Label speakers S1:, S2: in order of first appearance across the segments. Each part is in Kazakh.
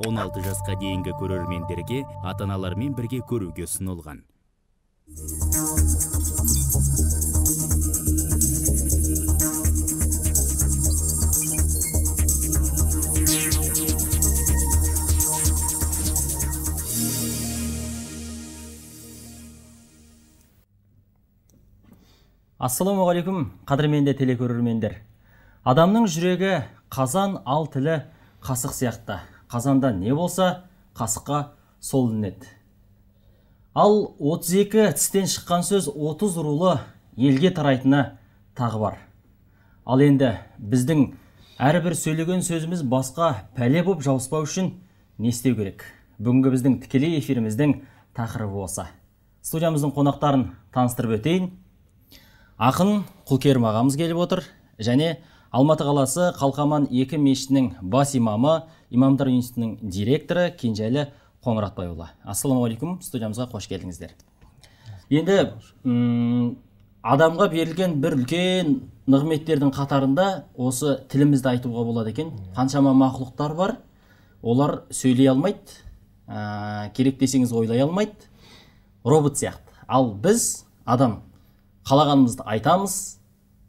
S1: 16 жасқа дейінгі көрермендерге ата аналармен бірге көруге ұсынылған.
S2: Ассалаумағалейкум қадірменді телекөрермендер. Адамның жүрегі қазан ал тілі қасық сияқты. Қазанда не болса қасыққа сол ілінеді ал 32 тістен шыққан сөз 30 рулы елге тарайтыны тағы бар. Ал енді біздің әрбір сөйлеген сөзіміз басқа пәле боп жауыспау үшін не істеу керек? Бүгінгі біздің тікелей эфиріміздің тақырыбы осы. Студиямыздың қонақтарын таныстырып өтейін. Ақын құлкерім ағамыз келіп отыр және алматы қаласы қалқаман екі мешітінің бас имамы имамдар институтының директоры кенжәлі қоңыратбайұлы. Ассалаумағалейкум студиямызға қош келдіңіздер. Енді адамға берілген бір үлкен нығметтердің қатарында осы тілімізді айтуға болады екен. Қаншама мақұлықтар бар. Олар сөйлей алмайды ә, керек десеңіз ойлай алмайды. Робот сияқты. Ал біз адам қалағанымызды айтамыз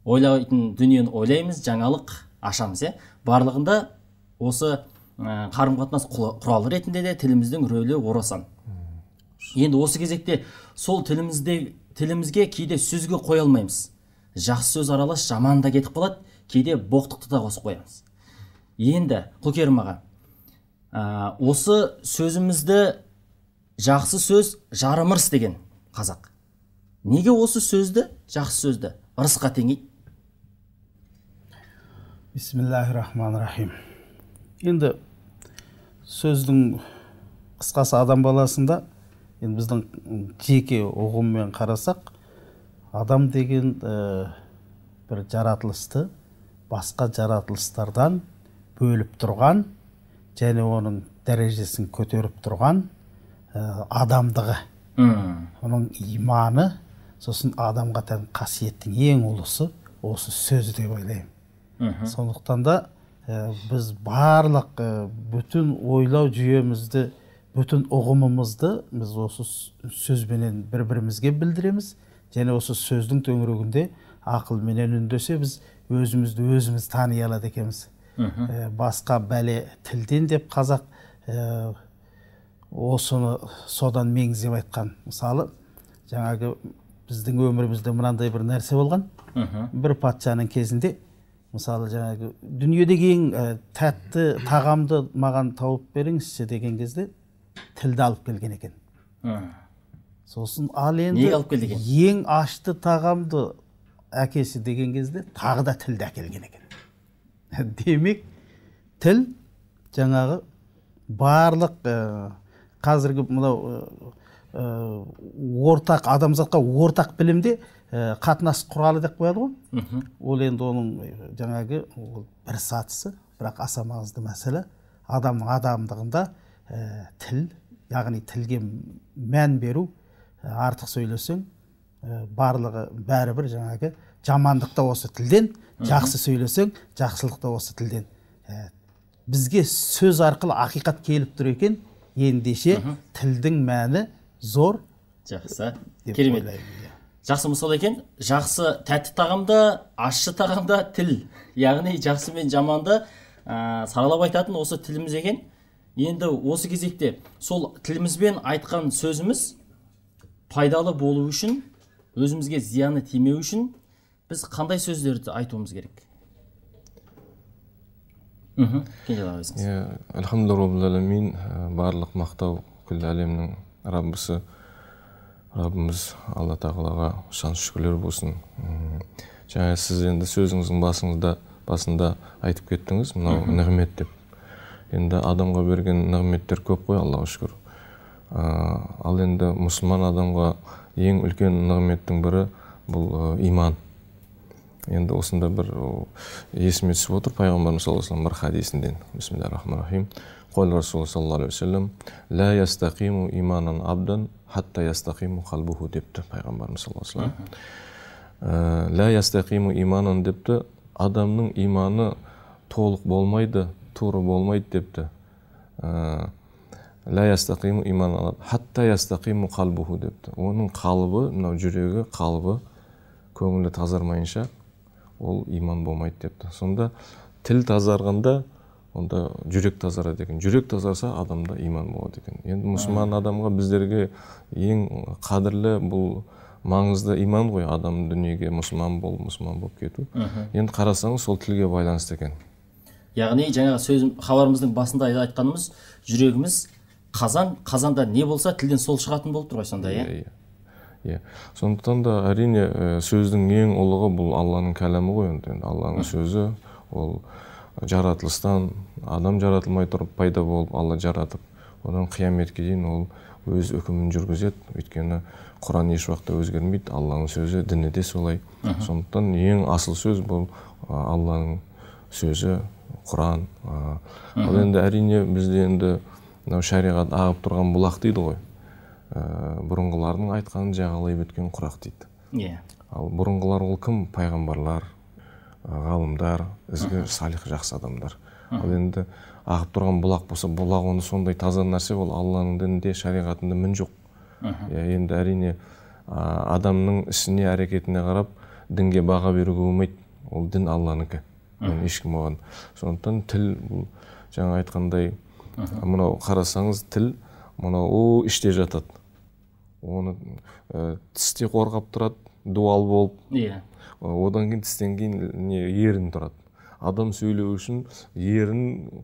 S2: ойлайтын дүниені ойлаймыз жаңалық ашамыз иә. Барлығында осы қарым қатынас құралы ретінде де тіліміздің рөлі орасан. Енді осы кезекте сол тілімізде тілімізге кейде сөзге қоя алмаймыз. Жақсы сөз аралас жаман да кетіп қалады кейде боқтықты да қосып қоямыз. Енді құлкерім аға ә, осы сөзімізді жақсы сөз жарым ырыс деген қазақ. Неге осы сөзді жақсы сөзді ырысқа теңейді?
S3: Бисмиллахи рахмани рахим енді сөздің қысқасы адам баласында енді біздің жеке ұғыммен қарасақ адам деген ә, бір жаратылысты басқа жаратылыстардан бөліп тұрған және оның дәрежесін көтеріп тұрған ә, адамдығы. Оның иманы сосын адамға тән қасиеттің ең ұлысы осы сөз деп ойлаймын. Сондықтан да ә, біз барлық ә, бүтін ойлау жүйемізді бүтін ұғымымызды біз осы сөзбенен бір бірімізге білдіреміз. Және осы сөздің төңірегінде ақылменен үндесе біз өзімізді өзіміз тани алады екенбіз. Ә, басқа бәле тілден деп қазақ ә, осыны содан меңзеп айтқан мысалы жаңағы біздің өмірімізде мынандай бір нәрсе болған. Бір патшаның кезінде мысалы жаңағы дүниедегі ең ә, тәтті тағамды маған тауып беріңізші деген кезде тілді алып келген екен. Сосын ал енді
S2: алып келді екен?
S3: ең ашты тағамды әкесі деген кезде тағы да тілді әкелген екен. Демек тіл жаңағы барлық ә, қазіргі мынау ә, ортақ адамзатқа ортақ білімде ә, қатынас құралы деп қояды ғой. Ол енді оның жаңағы ол бір сатысы бірақ аса маңызды мәселе. Адамның адамдығында ә, тіл яғни тілге мән беру ә, артық сөйлесең ә, барлығы бәрібір жаңағы жамандық та осы тілден жақсы сөйлесең жақсылық та осы тілден. Ә, бізге сөз арқылы ақиқат келіп тұр екен ендеше тілдің мәні зор.
S2: Жақсы. Керемет.
S3: иә.
S2: Жақсы мысал екен. Жақсы тәтті тағамда ащы тағамда тіл. Яғни жақсы мен жаманды ә, саралап айтатын осы тіліміз екен. Енді осы кезекте сол тілімізбен айтқан сөзіміз пайдалы болу үшін өзімізге зияны тимеу үшін біз қандай сөздерді айтуымыз керек? Мхм.
S4: Иә альхамдулиллахин барлық мақтау күллі әлемнің раббысы. Раббымыз алла тағалаға шан шүкірлер болсын. Жаңа сіз енді сөзіңіздің басыңызда басында айтып кеттіңіз мынау нығмет деп. Енді адамға берген нығметтер көп қой аллаға шүкір. Ал енді мұсылман адамға ең үлкен нығметтің бірі бұл иман. Енді осында бір есіме түсіп отыр пайғамбарымыз саллаллаху алейhi бір хадисінден бисмилля рахмани рахим. Қол расул саллаллаху алейhi вассалам ла ястақиму иманан абдан хатта ястақиму қалбуху депті пайғамбарымыз саллаллаху алейhi вассалам ля ястақиму иманан депті адамның иманы толық болмайды тура болмайды депті ля ястақиму иман хатта ястақиму қалбуху депті оның қалыбы мынау жүрегі қалыбы көңілі тазармайынша ол иман болмайды депті сонда тіл тазарғанда онда жүрек тазарады екен жүрек тазарса адамда иман болады екен енді мұсылман адамға біздерге ең қадірлі бұл маңызды иман ғой. Адам дүниеге мұсылман бол мұсылман болып кету. Енді қарасаңыз сол тілге байланысты екен.
S2: Яғни жаңағы сөз хабарымыздың басында айтқанымыз жүрегіміз қазан қазанда не болса тілден сол шығатын болып тұр ғой сонда иә?
S4: Иә иә. Сондықтан да әрине сөздің ең ұлығы бұл алланың кәләмі ғой. Енді енді алланың сөзі ол жаратылыстан адам жаратылмай тұрып пайда болып алла жаратып одан қияметке дейін ол өз үкімін жүргізеді. Өйткені құран еш уақытта өзгермейді алланың сөзі діні де солай. Сондықтан ең асыл сөз бұл алланың сөзі құран ал енді әрине бізде енді мынау шариғат ағып тұрған бұлақ дейді ғой. Ә, бұрынғылардың айтқанын жағалай өткен құрақ дейді.
S2: Иә.
S4: Ал бұрынғылар ол кім? Пайғамбарлар ғалымдар ізгі салих жақсы адамдар. Ал енді ағып тұрған бұлақ болса бұлақ оны сондай таза нәрсе ол алланың дінінде шариғатында мін жоқ. Иә енді әрине адамның ісіне әрекетіне қарап дінге баға беруге болмайды. Ол дін алланікі. Ешкім оған. Сондықтан тіл бұл жаңа айтқандай мынау қарасаңыз тіл мынау о іште жатады. Оны ә, тісте қорғап тұрады дуал болып.
S2: Иә.
S4: Одан кейін тістен кейін не ерін тұрады. Адам сөйлеу үшін ерін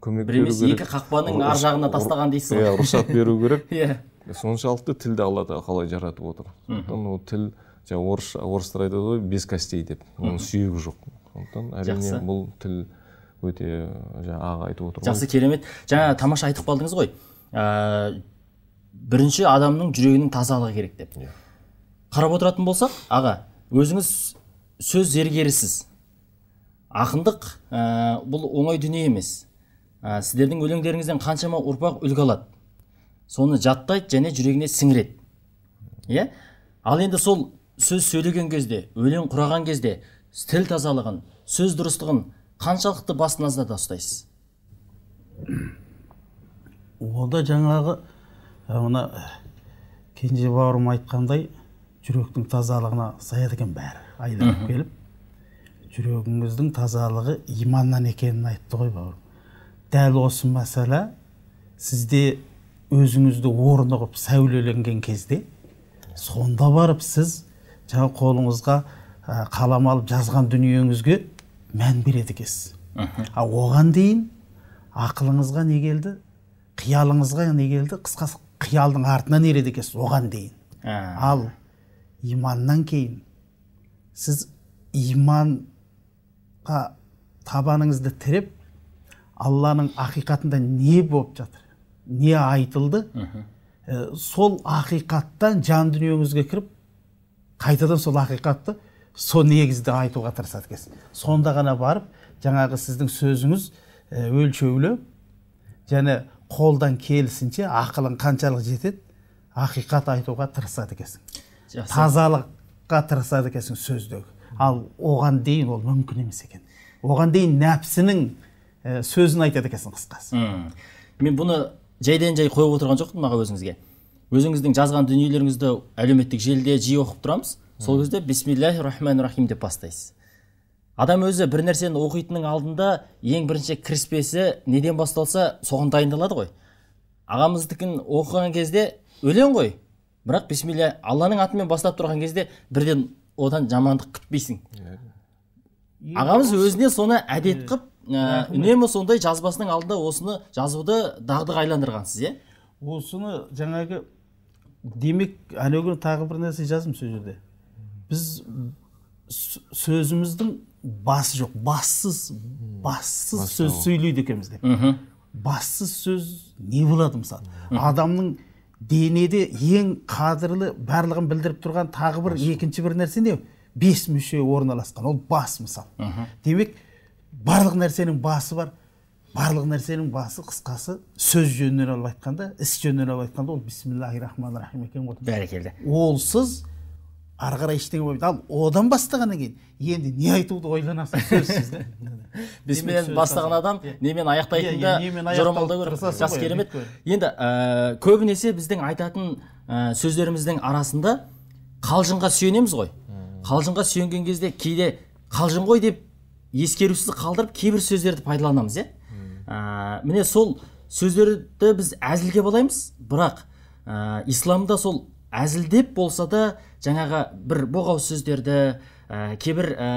S4: көмек
S2: бір емес екі қақпаның ар жағына тастаған дейсіз
S4: иә
S2: ғой
S4: рұқсат беру керек.
S2: Иә.
S4: Соншалықты тілді алла тағала қалай жаратып отыр. Сондықтан ол тіл жаңа орыс орыстар айтады ғой без костей деп. Оның сүйегі жоқ. Сондықтан әрине бұл тіл өте жаңа аға айтып отыр
S2: жақсы керемет. Жаңа тамаша айтып қалдыңыз ғой. Ә, бірінші адамның жүрегінің тазалығы керек деп. Қарап отыратын болсақ аға өзіңіз сөз зергерісіз. Ақындық ә, бұл оңай дүние емес. Ә, сіздердің өлеңдеріңізден қаншама ұрпақ үлгі алады. Соны жаттайды және жүрегіне сіңіреді. Иә? Ал енді сол сөз сөйлеген кезде өлең құраған кезде тіл тазалығын сөз дұрыстығын қаншалықты басты назарда ұстайсыз?
S3: Ол да жаңағы ә, мына кенже бауырым айтқандай жүректің тазалығына саяды екен бәрі айналып келіп. Жүрегіңіздің тазалығы иманнан екенін айтты ғой бауырым. Дәл осы мәселе сізде өзіңізді орнығып сәулеленген кезде сонда барып сіз жаңа қолыңызға қалам алып жазған дүниеңізге мән береді екенсіз. Ал оған дейін ақылыңызға не келді? Қиялыңызға не келді? Қысқасы қиялдың артынан ереді екенсіз оған дейін. Ал иманнан кейін сіз иманға табаныңызды тіреп алланың ақиқатында не болып жатыр не айтылды ә, сол ақиқаттан жан дүниеңізге кіріп қайтадан сол ақиқатты сол негізде айтуға тырысады екенсіз. Сонда ғана барып жаңағы сіздің сөзіңіз өлшеулі және қолдан келісінше ақылың қаншалық жетеді ақиқат айтуға тырысады екенсің тазалыққа тырысады екенсің сөздегі ал оған дейін ол мүмкін емес екен. Оған дейін нәпсінің ә, сөзін айтады екенсің қысқасы.
S2: Мен бұны жайдан жай қойып отырған жоқпын аға өзіңізге. Өзіңіздің жазған дүниелеріңізді әлеуметтік желіде жиі оқып тұрамыз. Сол кезде бисмиллахи рахмани рахим деп бастайсыз. Адам өзі бір нәрсені оқитынның алдында ең бірінші кіріспесі неден басталса соған дайындалады ғой. Ағамыздікін оқыған кезде өлең ғой. Бірақ бисмилля алланың атымен бастап тұрған кезде бірден одан жамандық күтпейсің. Ағамыз өзіне соны әдет қып ә, үнемі сондай жазбасының алдында осыны жазуды дағдыға айландырғансыз иә?
S3: Осыны жаңағы демек әнеу күні тағы бір нәрсе жаздым сол жерде. Біз сөзіміздің басы жоқ бассыз бассыз сөз сөйлейді екенбіз деп. Бассыз сөз не болады мысалы? Адамның денеде ең қадірлі барлығын білдіріп тұрған тағы бір екінші бір нәрсе не? Бес мүше орналасқан. Ол бас мысалы демек барлық нәрсенің басы бар. Барлық нәрсенің басы қысқасы сөз жөнінен алып айтқанда іс жөнінен алып айтқанда ол бисмиллахи рахмани рахим екен ғой.
S2: Бәрекелді.
S3: Олсыз ары қарай ештеңе болмайды. Ал одан бастағаннан кейін енді не айтуды ойланасың? Сөзсіз да сөз
S2: бастаған адам
S3: Иә.
S2: немен
S3: Иә,
S2: аяқтайтын
S3: иә,
S2: да
S3: немен
S2: жорамалда
S3: аяқтауды
S2: көр
S3: тырысасың
S2: жас керемет.
S3: иә,
S2: енді ә, көбінесе біздің айтатын ә, сөздеріміздің арасында қалжыңға сүйенеміз ғой. Қалжыңға сүйенген кезде кейде қалжың ғой деп ескерусіз қалдырып кейбір сөздерді пайдаланамыз иә. Ә, міне сол сөздерді біз әзілге балаймыз бірақ ә, исламда сол әзілдеп болса да жаңағы бір боғау сөздерді ә, кейбір ә,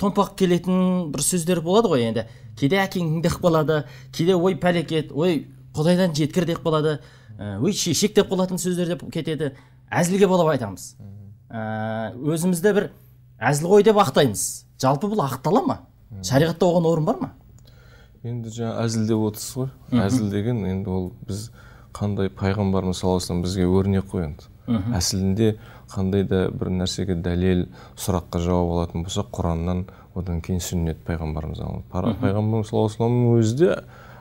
S2: томпақ келетін бір сөздер болады ғой енді. Кейде әкең деп қалады кейде ой пәлекет ой құдайдан жеткір деп қалады. Ә, ой шешек деп қалатын сөздер деп кетеді. Әзілге балап айтамыз? Ә, өзімізді бір әзіл ғой деп ақтаймыз. Жалпы бұл ақтала ма? Шариғатта оған орын бар ма?
S4: Енді жаңа әзіл деп отырсыз ғой. Әзіл деген енді ол біз қандай пайғамбарымыз саллаллаху алейhi бізге өрнек қой енді. Әсілінде қандай да бір нәрсеге дәлел сұраққа жауап алатын болсақ құраннан одан кейін сүннет пайғамбарымыз пайғамбарымыз саллаллаху алейhi өзі де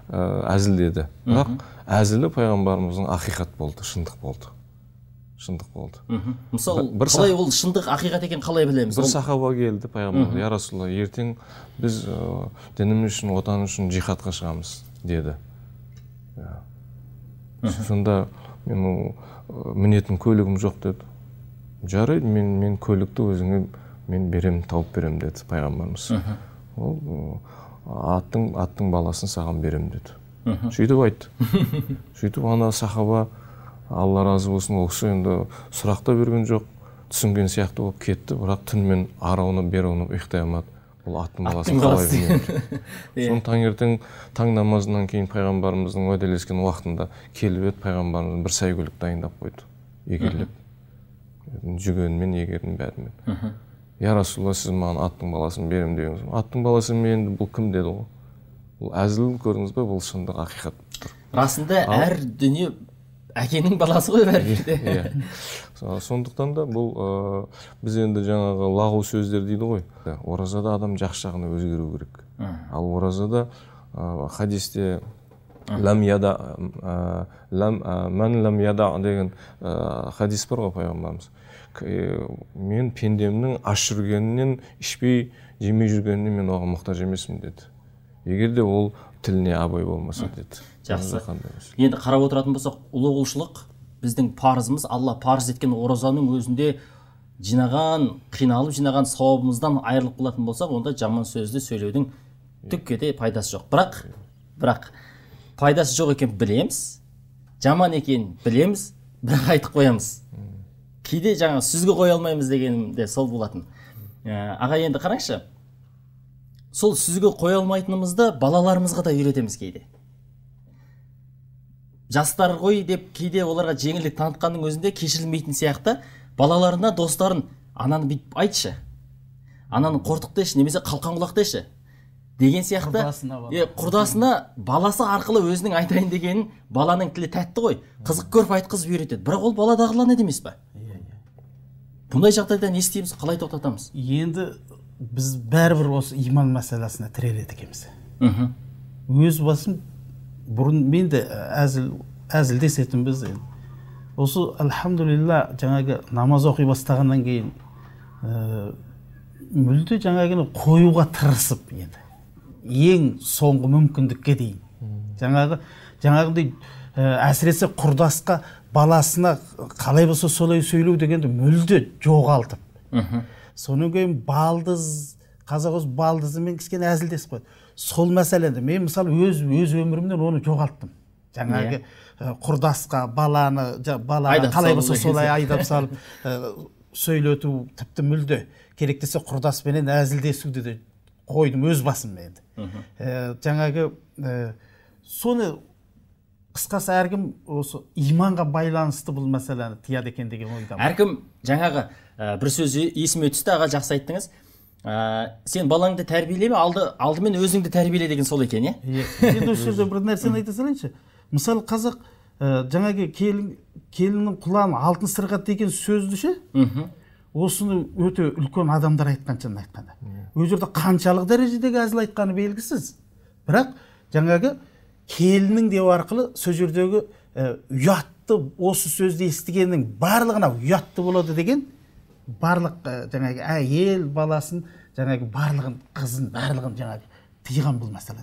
S4: ә, әзілдеді. Бірақ әзілі пайғамбарымыздың ақиқат болды шындық болды. Шындық болды.
S2: Мысалы
S4: бір-
S2: қалай ол шындық ақиқат екенін қалай білеміз?
S4: бір сахаба келді пайғамбар я расулалла ертең біз ә, дініміз үшін отан үшін жихадқа шығамыз деді. Иә. Сонда мен ол мінетін көлігім жоқ деді. Жарайды мен мен көлікті өзіңе мен берем тауып берем деді пайғамбарымыз. Ол аттың аттың баласын саған берем деді. Сөйтіп айтты. Сөйтіп ана сахаба алла разы болсын ол кісі енді сұрақ та берген жоқ түсінген сияқты болып кетті бірақ түнімен бері аунап ұйықтай алмады ол аттың баласын қалай
S2: баласы.
S4: білмейді соны таңертең таң намазынан кейін пайғамбарымыздың уәделескен уақытында келіп еді пайғамбарымыз бір сәйгүлік дайындап қойды егерлеп. Жүгенмен егердің бәрімен. Я расулалла сіз маған аттың баласын беремін дедіңіз аттың баласы мен бұл кім? деді ғой бұл әзіл көрдіңіз бе? Бұл шындық ақиқат.
S2: Расында әр дүние әкенің баласы ғой бәрі. Де
S4: иә Со- сондықтан да бұл ә, біз енді жаңағы лағу сөздер дейді ғой. Оразада адам жақсы жағына өзгеру керек. Ал оразада ә, хадисте лам яда ә, ә, мән лам яда деген ә, хадис бар ғой пайғамбарымыз. Мен пендемнің аш жүргенінен ішпей жемей жүргеніне мен оған мұқтаж емеспін деді. Егер де ол тіліне абай болмаса деді.
S2: Жақсы. енді қарап отыратын болсақ ұлы құлшылық біздің парызымыз. Алла парыз еткен оразаның өзінде жинаған қиналып жинаған сауабымыздан айырылып қалатын болсақ онда жаман сөзді сөйлеудің түкке де пайдасы жоқ. Бірақ бірақ пайдасы жоқ екенін білеміз жаман екенін білеміз бірақ айтып қоямыз. Кейде жаңа сөзге қоя алмаймыз дегенім де сол болатын. Ә, аға енді қараңызшы сол сөзге қоя алмайтынымызды балаларымызға да үйретеміз кейде. Жастар ғой деп кейде оларға жеңілдік танытқанның өзінде кешірілмейтін сияқты. Балаларына достарын ананы бүйтіп айтшы ананы қортық деші немесе қалқан құлақ деші деген сияқты.
S3: Бала.
S2: е, құрдасына баласы арқылы өзінің айтайын дегенін баланың тілі тәтті ғой. Қызық көріп айтқызып үйретеді. Бірақ ол баладағылар не емес па
S3: иә иә.
S2: Бұндай жағдайда не істейміз қалай тоқтатамыз?
S3: Енді біз бәрібір осы иман мәселесіне тіреледі екенбіз.
S2: Мхм.
S3: Өз басым бұрын мен де әзіл әзілдесетінбіз енді осы альхамдулилля жаңағы намаз оқи бастағаннан кейін ә, мүлде жаңағыны қоюға тырысып енді ең соңғы мүмкіндікке дейін жаңағы жаңағыдай ә, әсіресе құрдасқа баласына қалай болса солай сөйлеу дегенді мүлде жоғалтып содан кейін балдыз қазақ өзі балдызымен кішкене әзілдесіп қояды сол мәселені мен мысалы өз өз өмірімнен оны жоғалттым. Жаңағы ә, құрдасқа баланы баланы қалай болса солай айдап салып сөйлету тіпті мүлде. Керек десе құрдаспенен әзілдесуді де қойдым өз басым енді. Ә, жаңағы ә, соны қысқасы әркім осы иманға байланысты бұл мәселені тияды екен деген ойдамын.
S2: Әркім жаңағы ә, бір сөз есіме түсті аға жақсы айттыңыз. Ә, сен балаңды тәрбиелеме алды алдымен өзіңді тәрбиеле деген сол екен иә?
S3: Иә. енді осы жерде бір нәрсені айта салайыншы мысалы қазақ ә, жаңағы келін келіннің құлағына алтын сырға деген сөзді ше? Осыны өте үлкен адамдар айтқан шынын айтқанда. Ол жерде қаншалық дәрежедегі әзіл айтқаны белгісіз. Бірақ жаңағы келіннің деу арқылы сол жердегі ә, ұятты осы сөзді естігеннің барлығына ұятты болады деген барлық ә, жаңағы әйел баласын жаңағы барлығын қызын барлығын жаңағы тыйған бұл мәселе.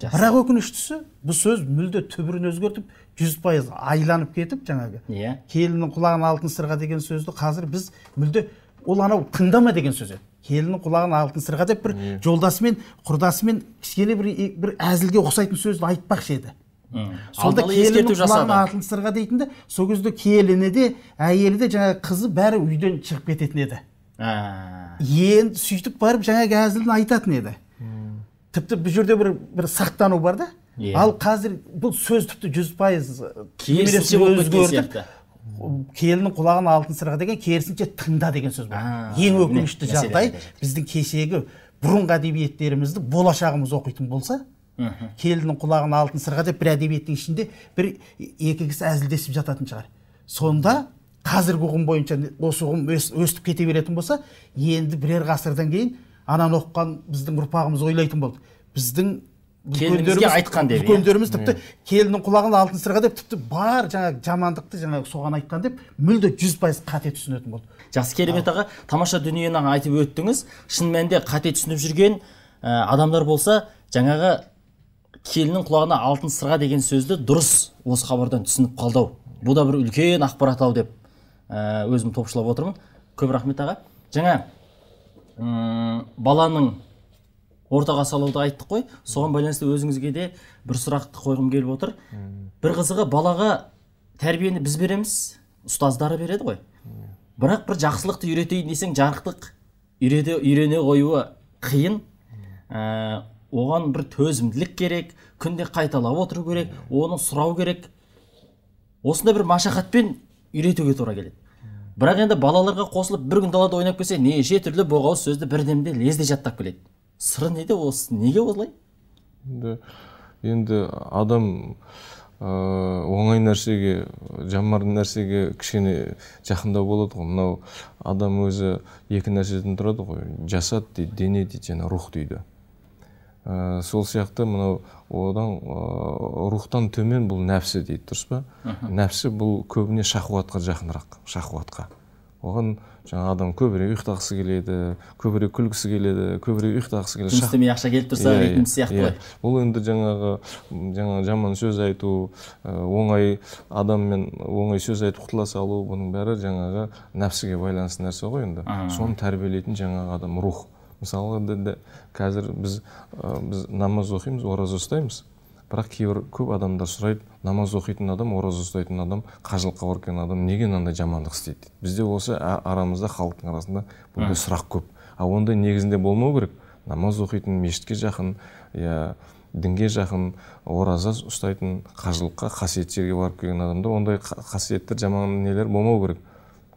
S3: Бірақ өкініштісі бұл сөз мүлде түбірін өзгертіп жүз пайыз айланып кетіп жаңағы
S2: Иә.
S3: келіннің құлағына алтын сырға деген сөзді қазір біз мүлде ол анау тыңдама деген сөз еді. Келіннің құлағына алтын сырға деп бір жолдасымен құрдасымен кішкене бір бір әзілге ұқсайтын сөзді айтпақшы еді. Сонда келіннің құлағына алтын сырға дейтін де сол кезде келіні де әйелі де жаңағы қызы бәрі үйден шығып кететін еді.
S2: Ә,
S3: енді сөйтіп барып жаңағы әзілін айтатын еді тіпті бұл жерде бір бір сақтану бар да ал қазір бұл сөз тіпті жүз пайыз келіннің құлағына алтын сырға деген керісінше тыңда деген сөз бар ең өкінішті жағдай біздің кешегі бұрынғы әдебиеттерімізді болашағымыз оқитын болса келіннің құлағына алтын сырға деп бір әдебиеттің ішінде бір екі кісі әзілдесіп жататын шығар сонда қазіргі ұғым бойынша осы ұғым өс- өстіп кете беретін болса енді бірер ғасырдан кейін ананы оқыған біздің ұрпағымыз ойлайтын болды. Біздің
S2: Келінімізге айтқан деп, иә.
S3: үлкендеріміз тіпті келіннің құлағына алтын сырға деп тіпті бар жаңағы жамандықты жаңағы соған айтқан деп мүлде жүз пайыз қате түсінетін болды.
S2: Жақсы керемет аға тамаша дүниені айтып өттіңіз. Шын мәнінде қате түсініп жүрген ә, адамдар болса жаңағы келіннің құлағына алтын сырға деген сөзді дұрыс осы хабардан түсініп қалды ау. Бұл да бір үлкен ақпарат ау деп өзім топшылап отырмын. Көп рахмет аға. Жаңа баланың ортаға салуды айттық қой. Соған байланысты өзіңізге де бір сұрақты қойғым келіп отыр. Бір қызығы балаға тәрбиені біз береміз ұстаздары береді ғой. Бірақ бір жақсылықты үйретейін десең жарықтық үйрете, үйрене қоюы қиын. Ә, оған бір төзімділік керек күнде қайталап отыру керек оны сұрау керек. Осындай бір машақатпен үйретуге тура келеді. Бірақ енді балаларға қосылып бір күн далада ойнап келсе неше түрлі боғауыз сөзді бірдемде лезде жаттап келеді. Сыры неде осы? Неге осылай
S4: енді енді адам ә, оңай нәрсеге жаман нәрсеге кішкене жақындау болады ғой. Мынау адам өзі екі нәрседен тұрады ғой. Жасат дейді дене дейді және рух дейді. Ә, сол сияқты мынау одан ә, рухтан төмен бұл нәпсі дейді дұрыс па? Нәпсі бұл көбіне шахуатқа жақынырақ шахуатқа. Оған жаңа адам көбірек ұйықтағысы келеді көбірек күлгісі келеді көбірек ұйықтағысы келеді.
S2: жұмыс істемей ақша келіп тұрса
S4: Иә,
S2: дейтін
S4: иә,
S2: сияқты
S4: иә.
S2: ғой.
S4: Бұл енді жаңағы жаңағы жаман сөз айту ә, оңай адаммен оңай сөз айтып құтыла салу бұның бәрі жаңағы нәпсіге байланысты нәрсе ғой енді. Соны тәрбиелейтін жаңағы адам рух. Мысалы қазір біз ә, біз намаз оқимыз ораза ұстаймыз. Бірақ кейбір көп адамдар сұрайды намаз оқитын адам ораза ұстайтын адам қажылыққа барып келген адам неге мынандай жамандық істейді дейді. Бізде осы а- арамызда халықтың арасында бұндай сұрақ көп. Ал ондай негізінде болмау керек. Намаз оқитын мешітке жақын иә дінге жақын ораза ұстайтын қажылыққа қасиетті жерге барып келген адамда ондай қа- қасиеттер жаман нелер болмау керек.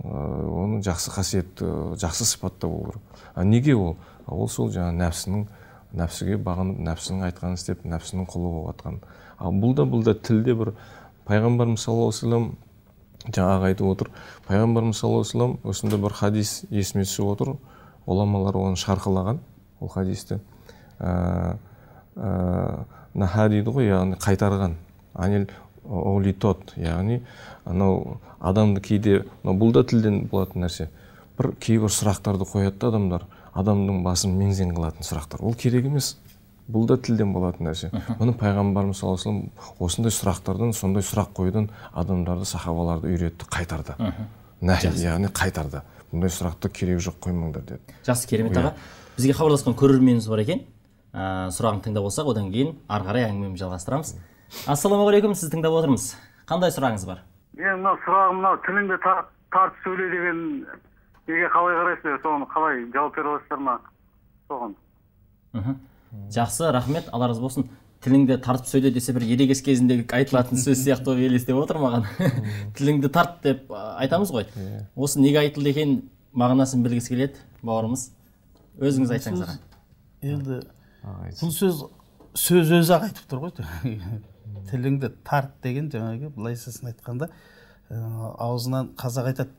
S4: Ыыы оны жақсы қасиетті жақсы сипатта болу керек. А неге ол? А ол сол жаңағы нәпсінің нәпсіге бағынып нәпсінің айтқанын істеп нәпсінің құлы болып жатқан ал бұл да бұл да тілде бір пайғамбарымыз саллаллаху алейхи вассалам жаңағы айтып отыр. Пайғамбарымыз саллаллаху алейхи вассалам осындай бір хадис есіме түсіп отыр. Ғұламалар оны шарқылаған ол хадисті. Наха дейді ғой яғни қайтарған. Анил олитот яғни анау адамды кейде бұл да тілден болатын нәрсе. Бір кейбір сұрақтарды қояды да адамдар. Адамның басын мең қылатын сұрақтар. Ол керек емес. Бұл да тілден болатын нәрсе. Мұны пайғамбарымыз саллаллаху алейхи вассалам осындай сұрақтардан сондай сұрақ қоюдан адамдарды сахабаларды үйретті қайтарды. Нәхи яғни қайтарды. Бұндай сұрақты керегі жоқ қоймаңдар деді.
S2: Жақсы керемет аға. Бізге хабарласқан көрерменіміз бар екен. Ә, сұрағын тыңдап алсақ одан кейін ары қарай әңгімемізді жалғастырамыз. Ассалаумағалейкум сізді тыңдап отырмыз. Қандай сұрағыңыз бар?
S5: Мен мынау сұрағым мынау тіліңді тар- тартып сөйле деген неге қалай қарайсыздар? Соны қалай жауап бере аласыздар ма? Соған.
S2: Мхм. Жақсы рахмет. Алла разы болсын. Тіліңді тартып сөйле десе бір ерегес кезінде айтылатын сөз сияқты болып елестеп отыр маған. Тіліңді тарт деп айтамыз ғой. Осы неге айтылды екен мағынасын білгісі келеді бауырымыз. Өзіңіз айтсаңыз аға
S3: енді бұл сөз сөз өзі ақ айтып тұр ғой. Тіліңді тарт деген жаңағы былайшасын айтқанда ә, аузынан қазақ айтады.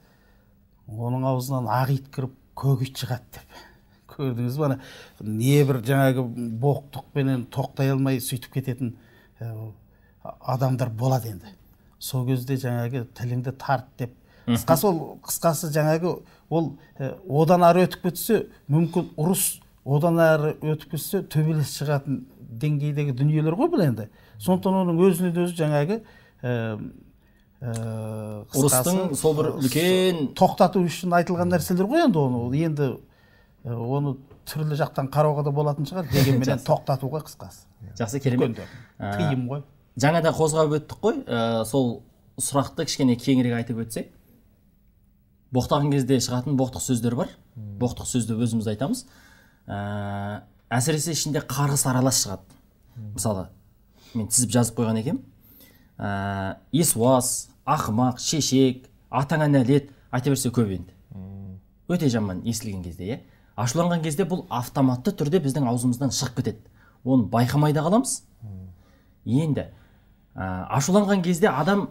S3: Оның аузынан ақ ит кіріп көк ит шығады деп. Көрдіңіз ба ана? Не бір жаңағы боқтықпенен тоқтай алмай сөйтіп кететін адамдар болады енді. Сол кезде жаңағы тіліңді тарт деп. Қысқасы ол қысқасы жаңағы ол одан ары өтіп кетсе мүмкін ұрыс одан ары өтіп кетсе төбелес шығатын деңгейдегі дүниелер ғой бұл енді. Сондықтан оның өзінен өзі жаңағы
S2: ұрыстың сол бір үлкен
S3: тоқтату үшін айтылған нәрселер ғой енді оны. Енді оны түрлі жақтан қарауға да болатын шығар. Дегенменен
S2: Жақсы.
S3: тоқтатуға қысқасы.
S2: Жақсы керемет. Ә,
S3: тыйым ғой.
S2: жаңа да қозғап өттік қой. Ә, сол сұрақты кішкене кеңірек айтып өтсек. Боқтаған кезде шығатын боқтық сөздер бар. Боқтық сөзді өзіміз айтамыз. Ә, әсіресе ішінде қарғыс аралас шығады. Мысалы мен тізіп жазып қойған екенмін. Ә, есуас ақымақ шешек атаңа нәлет айта берсе көп енді. Өте жаман естілген кезде иә. Ашуланған кезде бұл автоматты түрде біздің аузымыздан шығып кетеді. Оны байқамай да қаламыз. Енді ә, ашуланған кезде адам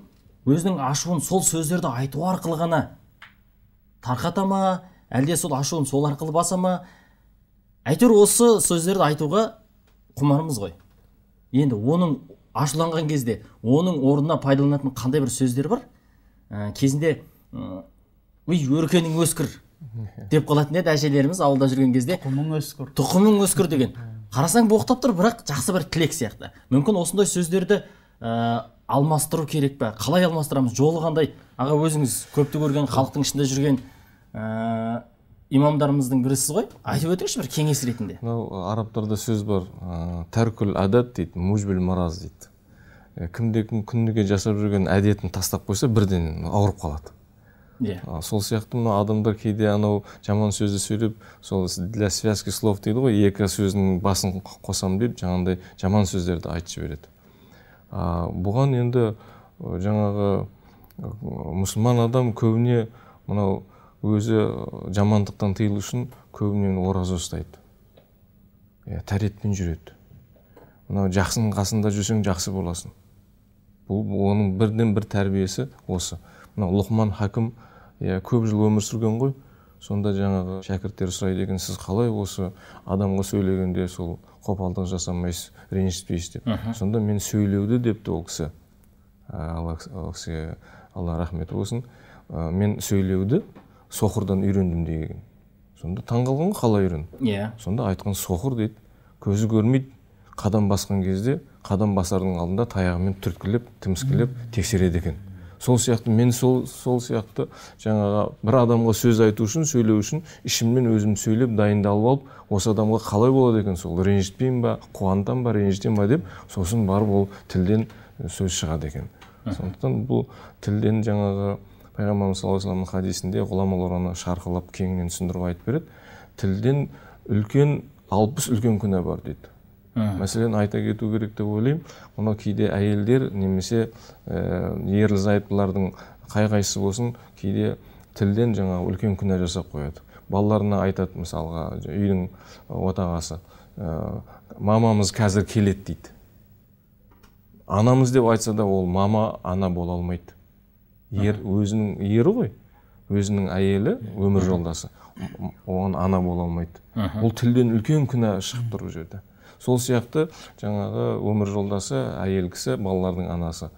S2: өзінің ашуын сол сөздерді айту арқылы ғана тарқата ма әлде сол ашуын сол арқылы баса ма? Әйтеуір осы сөздерді айтуға құмармыз ғой. Енді оның ашуланған кезде оның орнына пайдаланатын қандай бір сөздер бар? Ә, кезінде өй өркенің өскір деп қалатын еді әжелеріміз ауылда жүрген кезде.
S3: Құмың өскір.
S2: Тұқымың өскір деген. Қарасаң боқтап тұр бірақ жақсы бір тілек сияқты. Мүмкін осындай сөздерді ә, алмастыру керек пе? Қалай алмастырамыз? Жолы қандай? Аға өзіңіз көпті көрген халықтың ішінде жүрген ә, имамдарымыздың бірісіз ғой. Айтып өтіңізші бір кеңес ретінде.
S4: Мынау арабтарда сөз бар ә, тәркүл әдат дейді мужбил мараз дейді. Ә, кімде кім күніге жасап жүрген әдетін тастап қойса бірден ауырып қалады.
S2: Иә.
S4: А, сол сияқты мына адамдар кейде анау жаман сөзді сөйлеп сол для связки слов дейді ғой екі сөздің басын қосамын деп жаңағындай жаман сөздерді айтып жібереді. А, бұған енді жаңағы мұсылман адам көбіне мынау өзі ы, жамандықтан тыйылу үшін көбіне ораза ұстайды. Иә тәретпен жүреді. Мынау жақсының қасында жүрсең жақсы боласың. Бұл оның бірден бір тәрбиесі осы. Мынау лұқман хакім иә көп жыл өмір сүрген ғой. Сонда жаңағы шәкірттері сұрайды екен сіз қалай осы адамға сөйлегенде сол қопалдық жасамайсыз ренжітпейсіз? деп. Сонда мен сөйлеуді депті ол кісі. Ә, алла кісіге алла рахметі болсын. Ә, мен сөйлеуді соқырдан үйрендім деген. Сонда таңқалған ғой қалай үйрендің
S2: иә.
S4: Сонда айтқан соқыр дейді. Көзі көрмейді. Қадам басқан кезде қадам басардың алдында таяғымен түрткілеп тіміскілеп тексереді екен. Сол сияқты мен сол сол сияқты жаңағы бір адамға сөз айту үшін сөйлеу үшін ішімнен өзім сөйлеп дайындалып алып осы адамға қалай болады екен сол? Ренжітпеймін ба? Қуантамын ба? Ренжітемін ба деп сосын барып ол тілден сөз шығады екен. Сондықтан бұл тілден жаңағы пайғамбарымыз саллаллаху алейхи вассаламның хадисінде ғұламалар оны шарқылап кеңінен түсіндіріп айтып береді. Тілден үлкен алпыс үлкен күнә бар дейді. Мәселен айта кету керек деп ойлаймын. Мынау кейде әйелдер немесе ә, ерлі зайыптылардың қай қайсысы болсын кейде тілден жаңағы үлкен күнә жасап қояды. Балаларына айтады мысалға үйдің отағасы ә, мамамыз қазір келеді дейді. Анамыз деп айтса да ол мама ана бола алмайды. Ер өзінің ері ғой. Өзінің әйелі өмір жолдасы. Оған ана бола алмайды. Ол тілден үлкен күнә шығып тұр бұл жерде. Сол сияқты жаңағы өмір жолдасы әйел кісі балалардың анасы.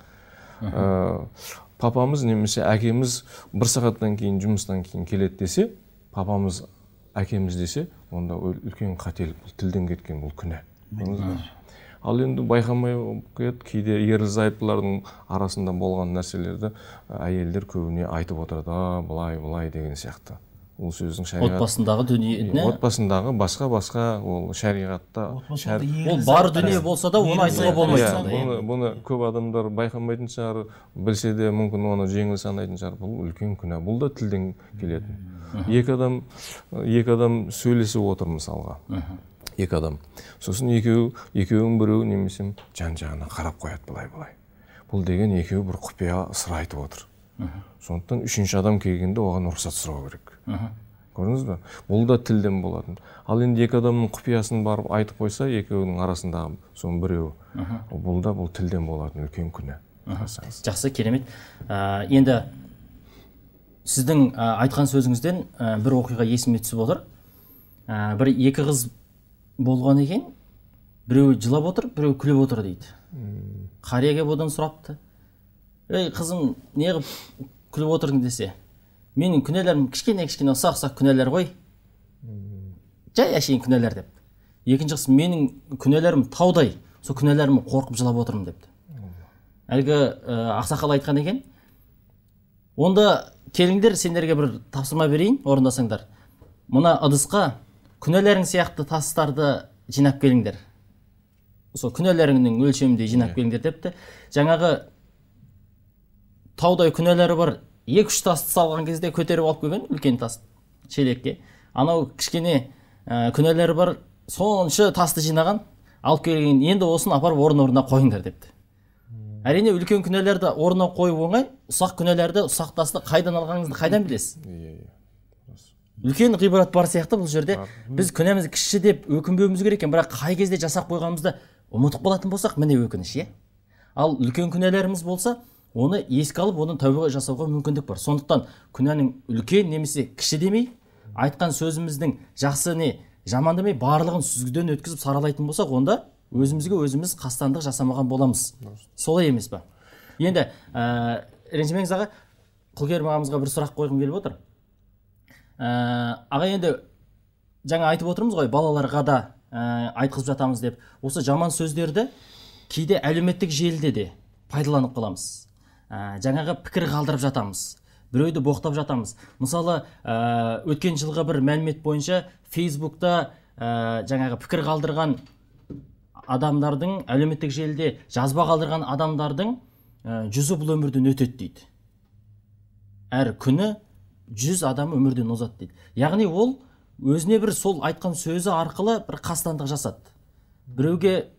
S4: Ә, папамыз немесе әкеміз бір сағаттан кейін жұмыстан кейін келеді десе папамыз әкеміз десе онда ол үлкен қателік бұл тілден кеткен бұл күнә? Ал енді байқамай қояды кейде ерлі зайыптылардың арасында болған нәрселерді әйелдер көбіне айтып отырады. А былай былай деген сияқты. Ол сөздің шариғат
S2: отбасындағы дүниені
S4: отбасындағы басқа басқа ол шариғатта шар-
S2: ол бар дүние болса да оны айтуға болмайды.
S4: иә,
S2: иә.
S4: бұны, бұны көп адамдар байқамайтын шығар. Білсе де мүмкін оны жеңіл санайтын шығар. Бұл үлкен күнә. Бұл да тілден келетін. Екі адам екі адам сөйлесіп отыр мысалға. Екі адам. Сосын екеу екеуінің біреуі немесе жан жағына қарап қояды былай былай. Бұл деген екеуі бір құпия сыр айтып отыр. Сондықтан үшінші адам келгенде оған рұқсат сұрау керек. Көрдіңіз ба бұл да тілден болатын. Ал енді екі адамның құпиясын барып айтып қойса екеуінің арасындағы соның біреуі. Бұл да бұл тілден болатын үлкен күнә.
S2: Жақсы керемет. Ә, енді сіздің ә, айтқан сөзіңізден ә, бір оқиға есіме түсіп отыр. Ә, бір екі қыз болған екен. Біреуі жылап отыр біреуі күліп отыр дейді. Қария келіп одан сұрапты. Ей қызым неғып күліп отырдың десе. Менің күнәларым кішкене кішкене ұсақ ұсақ күнәлар ғой. Жай әшейін күнәлар деп екіншісі менің күнәларым таудай сол күнәларыма қорқып жылап отырмын депті. Әлгі ә, ақсақал айтқан екен. Онда келіңдер сендерге бір тапсырма берейін орындасаңдар. Мына ыдысқа күнәларың сияқты тастарды жинап келіңдер. Сол күнәларыңның өлшемінде жинап келіңдер депті. Жаңағы таудай күнәлары бар екі үш тасты салған кезде көтеріп алып келген үлкен тас шелекке. Анау кішкене ә, күнәлары бар сонша тасты жинаған алып келген енді осыны апарып орын орнына қойыңдар депті. Әрине үлкен күнәларды орнына қою оңай ұсақ күнәларды ұсақ тасты қайдан алғаныңызды қайдан білесіз?
S4: Иә иә.
S2: Үлкен ғибрат бар сияқты бұл жерде. Біз күнәміз кіші деп өкінбеуіміз керек екен бірақ қай кезде жасап қойғанымызды ұмытып қалатын болсақ міне өкініш иә? Ал үлкен күнәларымыз болса оны еске алып оны тәубе жасауға мүмкіндік бар. Сондықтан күнәнің үлкен немесе кіші демей айтқан сөзіміздің жақсы не жаман демей барлығын сүзгіден өткізіп саралайтын болсақ онда өзімізге өзіміз қастандық жасамаған боламыз. Солай емес па енді ә, ренжімеңіз аға құлкерім ағамызға бір сұрақ қойғым келіп отыр. Ә, аға енді жаңа айтып отырмыз ғой балаларға да ә, айтқызып жатамыз деп. Осы жаман сөздерді кейде әлеуметтік желіде де пайдаланып қаламыз. Ә, жаңағы пікір қалдырып жатамыз біреуді боқтап жатамыз. Мысалы ә, өткен жылғы бір мәлімет бойынша фейсбукта ә, жаңағы пікір қалдырған адамдардың әлеуметтік желіде жазба қалдырған адамдардың жүзі бұл өмірден өтеді дейді. Әр күні жүз адам өмірден озады дейді. Яғни ол өзіне бір сол айтқан сөзі арқылы бір қастандық жасады. Біреуге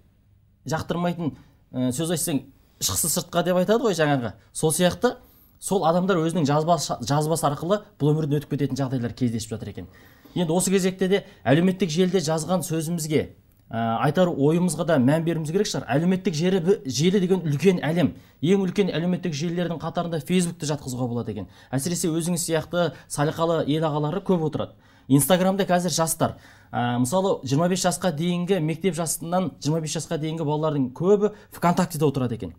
S2: жақтырмайтын ә, сөз айтсаң шықсы сыртқа деп айтады ғой жаңағы. Сол сияқты сол адамдар өзінің жазбасы, жазбасы арқылы бұл өмірден өтіп кететін жағдайлар кездесіп жатыр екен. Енді осы кезекте де әлеуметтік желіде жазған сөзімізге ә, айтар ойымызға да мән беруіміз керек шығар әлеуметтік желі, желі деген үлкен әлем. Ең үлкен әлеуметтік желілердің қатарында фейсбукты жатқызуға болады екен. Әсіресе өзіңіз сияқты салиқалы ел ағалары көп отырады. Инстаграмда қазір жастар. Ә, мысалы 25 жасқа дейінгі мектеп жасынан 25 жасқа дейінгі балалардың көбі вконтактеде отырады екен.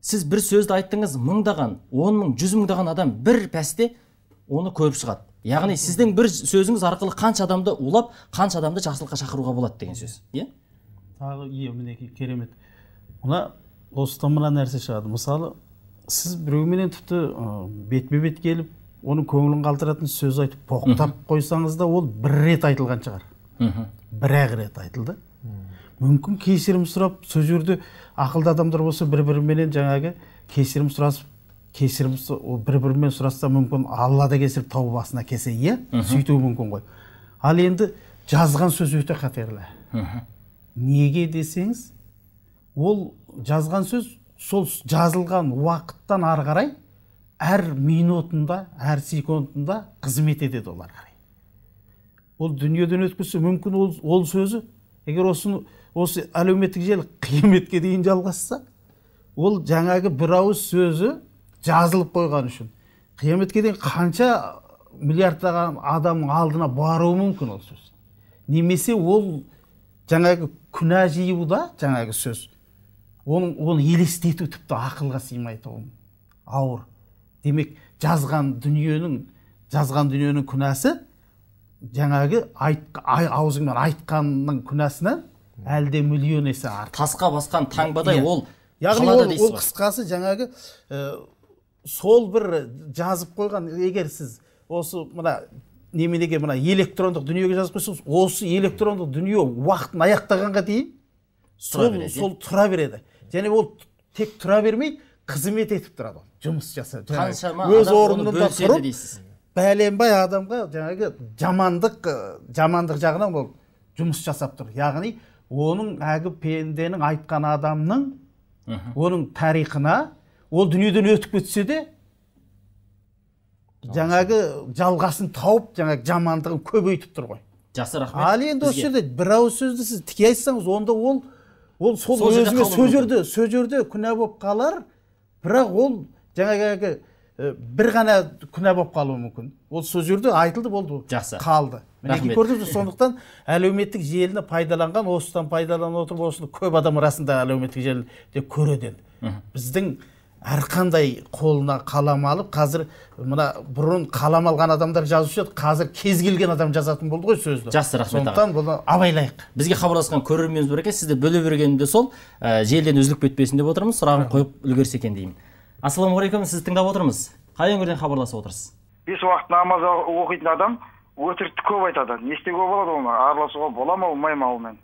S2: Сіз бір сөзді айттыңыз мыңдаған он мың жүз мыңдаған адам бір пәсте оны көріп шығады. Яғни сіздің бір сөзіңіз арқылы қанша адамды улап қанша адамды жақсылыққа шақыруға болады деген сөз. Иә?
S3: Тағы иә мінекей керемет. Мына осыдан мына нәрсе шығады. Мысалы сіз біреуменен тіпті бетпе бет келіп оның көңілін қалдыратын сөз айтып боқтап қойсаңыз да ол бір рет айтылған шығар. Бір ақ рет айтылды. Мүмкін кешірім сұрап сол жерде ақылды адамдар болса бір біріменен жаңағы кешірім сұрасып кешірім бір бірімен сұрасса мүмкін алла да кешіріп тау басына келсе иә? Сөйтуі мүмкін ғой. Ал енді жазған сөз өте қатерлі. Неге десеңіз ол жазған сөз сол жазылған уақыттан ары қарай әр минутында әр секундында қызмет етеді ол ары қарай. Ол дүниеден өткізсе мүмкін ол, ол сөзі егер осыны осы әлеуметтік желі қияметке дейін жалғасса ол жаңағы бір ауыз сөзі жазылып қойған үшін. Қияметке дейін қанша миллиардтаған адамның алдына баруы мүмкін ол сөз. Немесе ол жаңағы күнә жиюда жаңағы сөз. Оның оны елестету тіпті ақылға сыймайды ол ауыр. Демек жазған дүниенің жазған дүниенің күнәсі жаңағы айт, аузыңмен айтқанның күнәсінен әлде миллион есе артық.
S2: Тасқа басқан таңбадай ол
S3: яғни ол, ол қысқасы жаңағы ә, сол бір жазып қойған егер сіз осы мына неменеге мына электрондық дүниеге жазып қойсаңыз осы электрондық дүние уақытын аяқтағанға дейін сол,
S2: береді, иә?
S3: сол тұра береді. Және ол тек тұра бермей қызмет етіп тұрады ол жұмыс жасап жаңағы
S2: қаншама
S3: өз орнында тұрып
S2: дейсіз.
S3: бәленбай адамға жаңағы жамандық жамандық жағынан ол жұмыс жасап тұр. Яғни оның әлгі пенденің айтқан адамның оның тарихына ол дүниеден өтіп кетсе де жаңағы жалғасын тауып жаңағы жамандығын көбейтіп тұр ғой.
S2: Жақсы рахмет.
S3: Ал енді осы жерде бір ауыз сөзді сіз тіке айтсаңыз онда ол ол сол
S2: қалуы
S3: сол жерде сол жерде күнә болып қалар. Бірақ ол жаңағы бір ғана күнә болып қалуы мүмкін. Ол сол жерде айтылды болды
S2: Жақсы.
S3: қалды. Мінекей көрдіңіз бе? Сондықтан әлеуметтік желіні пайдаланған осыдан пайдаланып отырып осыны көп адам расында әлеуметтік желіде көреді. Енді біздің әрқандай қолына қалам алып қазір мына бұрын қалам алған адамдар жазушы еді қазір кез келген адам жазатын болды ғой сөзді.
S2: Жақсы, рахмет
S3: сондықтан бұны абайлайық.
S2: Бізге хабарласқан көрерменіміз бар екен. Сізді бөле бергенім де сол ә, желіден үзіліп кетпесін деп отырмыз. Сұрағын қойып үлгерсе екен деймін. Ассалаумағалейкум сізді тыңдап отырмыз. Қай өңірден хабарласып отырсыз?
S6: Бес уақыт намаз оқитын адам өтірікті көп айтады. Не істеуге болады оны? Араласуға бола ма болмай ма онымен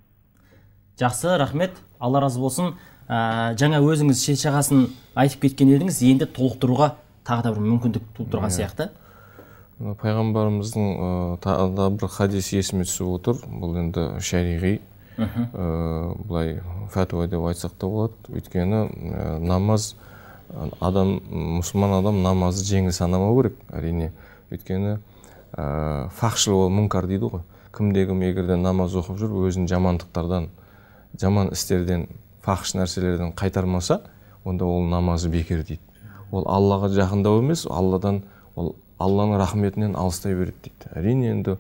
S2: жақсы рахмет. Алла разы болсын. Ә, жаңа өзіңіз шет айтып кеткен едіңіз енді толықтыруға тағы да бір мүмкіндік туып тұрған сияқты.
S4: Мына пайғамбарымыздың ы, тағы да бір хадис есіме түсіп отыр. Бұл енді шариғи ы, былай фәтуа деп айтсақ та болады. Өйткені намаз адам мұсылман адам намазды жеңіл санамау керек әрине. Өйткені ә, фахшыл ол мұнкар дейді ғой. Кімде кім егерде намаз оқып жүріп өзін жамандықтардан жаман істерден фахш нәрселерден қайтармаса онда ол намазы бекер дейді. Ол аллаға жақындау емес алладан ол алланың рахметінен алыстай береді дейді. Әрине енді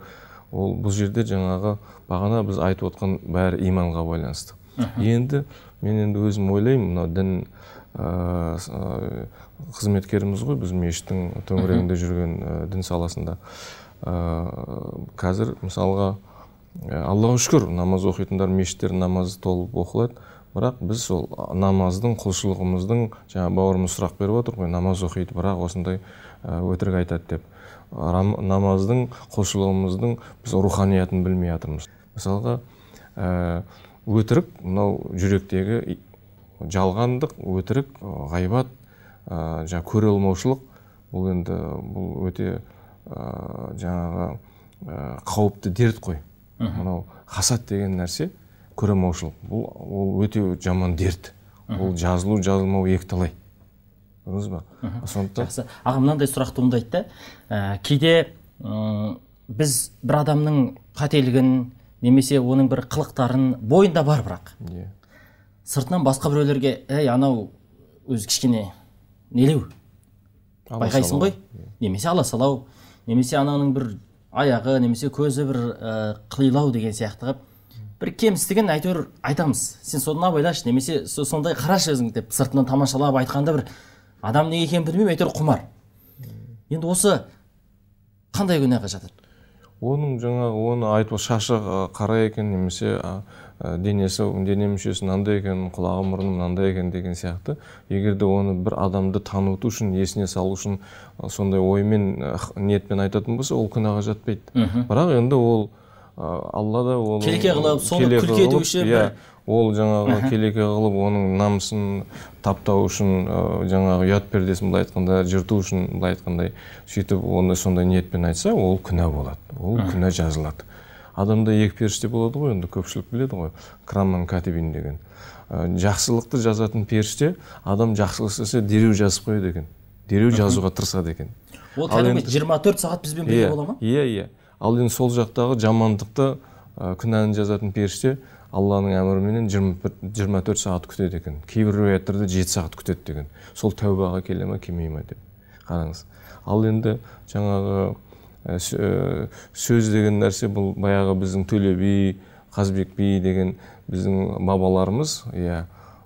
S4: ол бұл жерде жаңағы бағана біз айтып отқан бәрі иманға байланысты. Енді мен енді өзім ойлаймын мынау дін ә, қызметкеріміз ғой біз мешіттің төңірегінде жүрген ә, дін саласында. Ә, қазір мысалға ә, аллаға шүкір намаз оқитындар мешіттер намазы толып оқылады. Бірақ біз сол намаздың құлшылығымыздың жаңа бауырымыз сұрақ беріп отыр ғой намаз оқиды бірақ осындай өтірік айтады деп. Рам- намаздың құлшылығымыздың біз руханиятын білмей жатырмыз. Мысалға өтірік мынау жүректегі жалғандық өтірік ғайбат ә, жаңа көре алмаушылық бұл енді бұл өте ә, жаңағы ә, қауіпті дерт қой. Мынау хасад деген нәрсе. Көремаушылық бұл ол өте жаман дерт. Ол жазылу жазылмау екіталай. Көрдіңіз ба? Сондықтан
S2: жақсы. Аға мынандай сұрақ туындайды да. Ә, кейде м, біз бір адамның қателігін немесе оның бір қылықтарын бойында бар бірақ.
S4: Иә.
S2: Сыртынан басқа біреулерге ей анау өзі кішкене нелеу? Байқайсың ғой? немесе аласалау немесе ананың бір аяғы немесе көзі бір ә, қылилау деген сияқты қылып бір кемістігін әйтеуір айтамыз. Сен соны абайлашы немесе со- сондай қарашы өзің деп сыртынан тамашалап айтқанда бір адам не екенін білмеймін әйтеуір құмар. Енді осы қандай күнәға жатады
S4: оның жаңағы оны айтып шашы қара екен немесе денесі дене мүшесі мынандай екен құлағы мұрны мынандай екен деген сияқты. Егер де оны бір адамды таныту үшін есіне салу үшін сондай оймен ниетпен айтатын болса ол күнәға жатпайды. Бірақ енді ол алла да ол
S2: Келеке қылып, соны күлкі ету
S4: қылып,
S2: үшін
S4: иә, ол жаңағы келеке қылып оның намысын таптау үшін жаңағы ұят пердесін былай айтқанда жырту үшін былай айтқандай сөйтіп оны сондай ниетпен айтса ол күнә болады. Ол күнә жазылады. Адамда екі періште болады ғой енді көпшілік біледі ғой. Краман катибин деген. Жақсылықты жазатын періште адам жақсылық істесе дереу жазып қояды екен. Дереу жазуға тырысады екен.
S2: Ол кәдімгі
S4: енді-
S2: 24 сағат бізбен бірге
S4: иә
S2: бола ма?
S4: иә иә. Ал енді сол жақтағы жамандықты ә, күнәні жазатын періште алланың әміріменен 24 сағат күтеді екен. Кейбір риаяттарда жеті сағат күтеді деген. Сол тәубаға келе ма келмей ма деп қараңыз. Ал енді жаңағы ә, сө- сөз деген нәрсе бұл баяғы біздің төле би қазбек би деген біздің бабаларымыз иә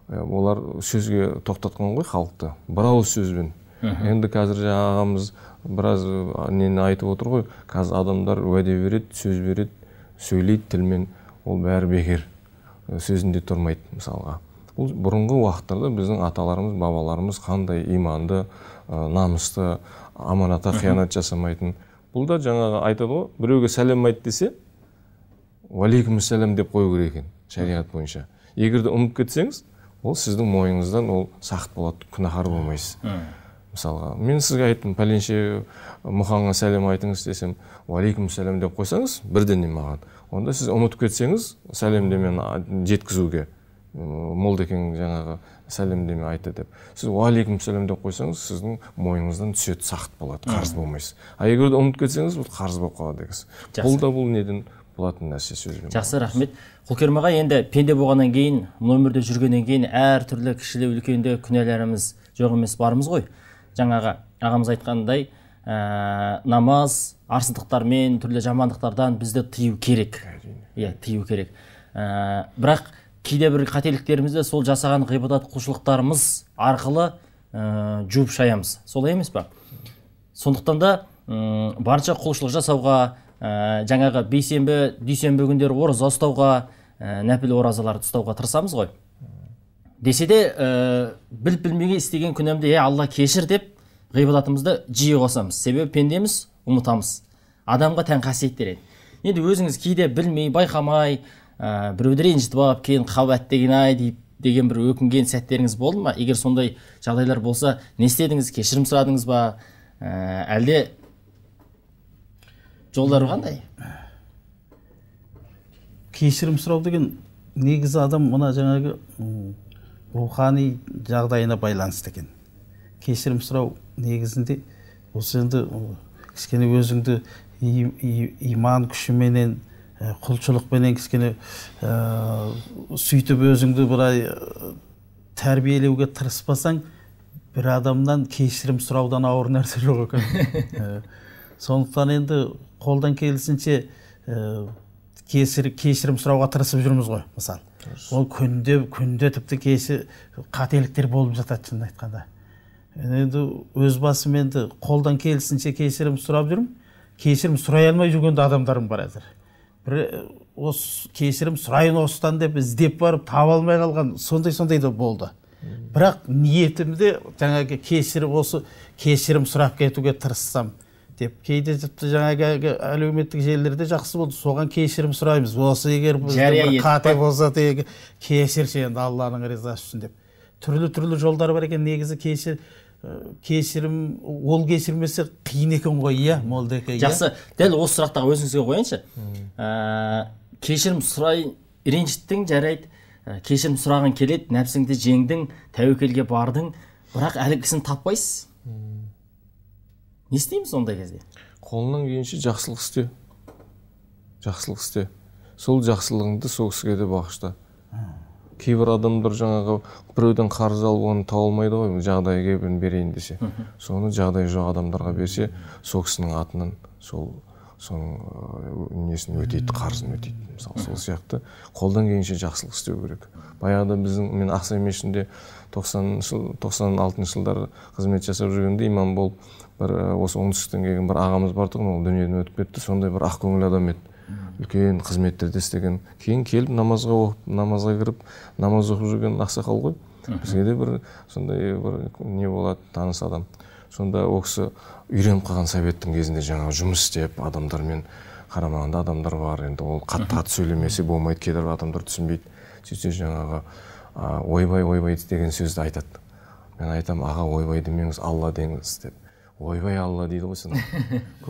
S4: олар сөзге тоқтатқан ғой халықты. Бір ауыз сөзбен. Енді қазір жаңа ағамыз біраз нені айтып отыр ғой қазір адамдар уәде береді сөз береді сөйлейді тілмен. Ол бәрі бекер ә, сөзінде тұрмайды мысалға. Бұл бұрынғы уақыттарда біздің аталарымыз бабаларымыз қандай иманды ә, намысты аманатқа қиянат жасамайтын. Бұл да жаңағы айтады ғой біреуге сәлем айт десе уалейкумассалам деп қою керек екен шариғат бойынша. Егер де ұмытып кетсеңіз ол сіздің мойныңыздан ол сақыт болады күнәһар болмайсыз. Мысалға мен сізге айттым пәленше мұхаңа сәлем айтыңыз десем уалейкумассалам деп қойсаңыз бірден маған. Онда сіз ұмытып кетсеңіз сәлемдемені жеткізуге молдекең жаңағы сәлемдеме айтты деп. Сіз уалейкумассалам деп қойсаңыз сіздің мойныңыздан түседі сақыт болады қарыз болмайсыз. А егер де ұмытып кетсеңіз бұл қарыз болып қалады екенсіз бұл да бұл неден болатын нәрсе сөзбен
S2: жақсы рахмет. Құлкерім аға енді пенде болғаннан кейін мына өмірде жүргеннен кейін әртүрлі кішілі үлкенде күнәларымыз жоқ емес бармыз ғой. Жаңағы ағамыз айтқандай ә, намаз арсыздықтармен түрлі жамандықтардан бізді тыю керек. Иә тыю керек. Ә, бірақ кейде бір қателіктерімізді сол жасаған ғибадат құлшылықтарымыз арқылы ә, жуып шаямыз. Солай емес па? Сондықтан да м, барынша құлшылық жасауға ә, жаңағы бейсенбі дүйсенбі күндері ораза ұстауға ә, нәпіл оразаларды ұстауға тырысамыз ғой. Десе де ә, біліп білмеген істеген күнәмді е алла кешір деп ғибадатымызды жиі қосамыз. Себебі пендеміз ұмытамыз. Адамға тән қасиеттер еді енді өзіңіз кейде білмей байқамай ә, біреуді ренжітіп алып кейін қабат деген ай deyip деген бір өкінген сәттеріңіз болды ма? Егер сондай жағдайлар болса не істедіңіз? Кешірім сұрадыңыз ба? Ә, әлде жолдары қандай?
S3: Кешірім сұрау деген негізі адам мына жаңағы рухани жағдайына байланысты екен. Кешірім сұрау негізінде осы енді кішкене өзіңді иман күшіменен құлшылықпенен кішкене ә, сөйтіп өзіңді былай тәрбиелеуге тырыспасаң бір адамнан кешірім сұраудан ауыр нәрсе жоқ екен. Ә, сондықтан енді қолдан келісінше ә, кесір, кешірім сұрауға тырысып жүрміз ғой мысалы ол күнде күнде тіпті кеші қателіктер болып жатады шынын айтқанда. Енді өз басым енді қолдан келісінше кешірім сұрап жүрмін. Кешірім сұрай алмай жүрген де адамдарым бар әзір. Бір осы кешірім сұрайын осыдан деп іздеп барып таба алмай қалған сондай сондай да болды. Бірақ ниетімде жаңағы кешірім осы кешірім сұрап кетуге тырыссам деп кейде тіпті жаңағы әлгі әлеуметтік желілерде жақсы болды. Соған кешірім сұраймыз. Осы егер қате болса кешірші енді алланың ризасы үшін деп. Түрлі түрлі жолдар бар екен. Негізі кешір кешірім ол кешірмесе қиын екен ғой иә молдеке иә?
S2: Жақсы. Дәл осы сұрақтағы өзіңізге қояйыншы. Ә, кешірім сұрай ренжіттің жарайды. Ә, кешірім сұрағың келеді нәпсіңді жеңдің тәуекелге бардың. Бірақ әлі кісіні таппайсыз. Не істейміз ондай кезде.
S4: Қолыңнан келгенше жақсылық істе. Жақсылық істе. Сол жақсылығыңды сол кісіге де бағышта. Кейбір адамдар жаңағы біреуден қарыз алып оны таба алмайды ғой жағдай келіп берейін десе. Соны жағдайы жоқ адамдарға берсе сол кісінің атынан сол соның ы, несін өтейді қарызын өтейді мысалы сол сияқты. Қолдан келгенше жақсылық істеу керек. Баяғыда біздің мен ақсай мешітінде тоқсан жыл тоқсан алтыншы жылдары қызмет жасап жүргенде имам болып бір ы, осы оңтүстіктен келген бір ағамыз бар тұғын ол дүниеден өтіп кетті. Сондай бір ақкөңіл адам еді. Үлкен қызметтерде істеген. Кейін келіп намазға оқып намазға кіріп намаз оқып жүрген ақсақал ғой. Бізге де бір сондай бір не болады таныс адам. Сонда ол кісі үйреніп қалған советтің кезінде жаңағы жұмыс істеп адамдармен қарамағында адамдар бар. Енді ол қатты қатты сөйлемесе болмайды кейбір адамдар түсінбейді. Сөйтсе жаңағы ойбай ойбай деген сөзді айтады. Мен айтамын аға ойбай демеңіз алла деңіз деп. Ойбай алла дейді ғой